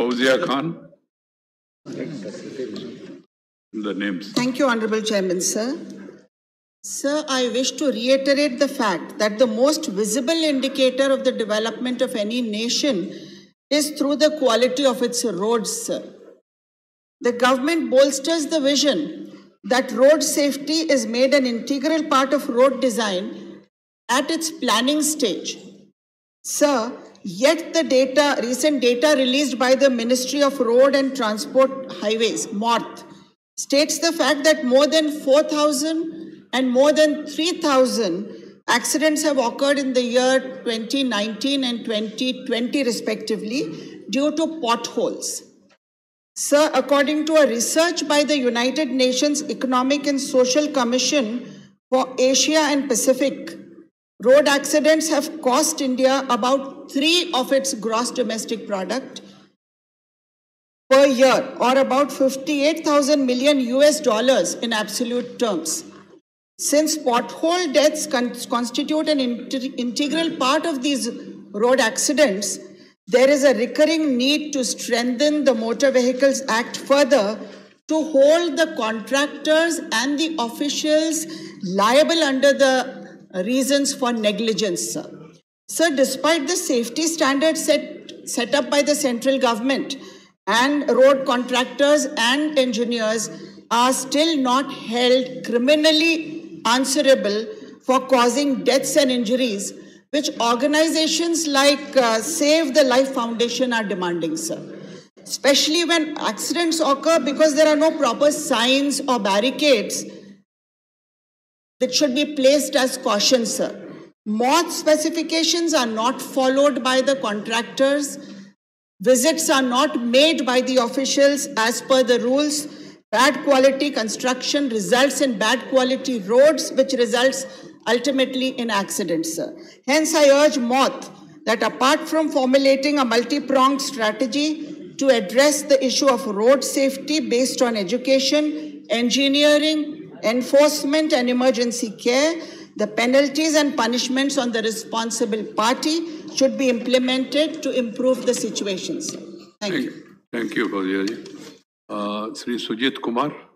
Fauzia Khan. The names. Thank you, Honorable Chairman, sir. Sir, I wish to reiterate the fact that the most visible indicator of the development of any nation is through the quality of its roads, sir. The government bolsters the vision that road safety is made an integral part of road design at its planning stage. Sir, yet the data, recent data released by the Ministry of Road and Transport Highways, MORTH, states the fact that more than 4,000 and more than 3,000 accidents have occurred in the year 2019 and 2020 respectively due to potholes. Sir, according to a research by the United Nations Economic and Social Commission for Asia and Pacific, road accidents have cost India about three of its gross domestic product per year, or about 58,000 million US dollars in absolute terms. Since pothole deaths con- constitute an integral part of these road accidents, there is a recurring need to strengthen the Motor Vehicles Act further to hold the contractors and the officials liable under the reasons for negligence, sir. Sir, despite the safety standards set, set up by the central government, and road contractors and engineers are still not held criminally answerable for causing deaths and injuries, which organizations like uh, Save the Life Foundation are demanding, sir. Especially when accidents occur because there are no proper signs or barricades that should be placed as caution, sir. MORTH specifications are not followed by the contractors. Visits are not made by the officials as per the rules. Bad quality construction results in bad quality roads, which results ultimately in accidents. Sir. Hence, I urge MORTH that apart from formulating a multi pronged strategy to address the issue of road safety based on education, engineering, enforcement, and emergency care, the penalties and punishments on the responsible party should be implemented to improve the situations. Sir. Thank, you. Thank you, Fauzia ji. Uh, Sri Sujit Kumar.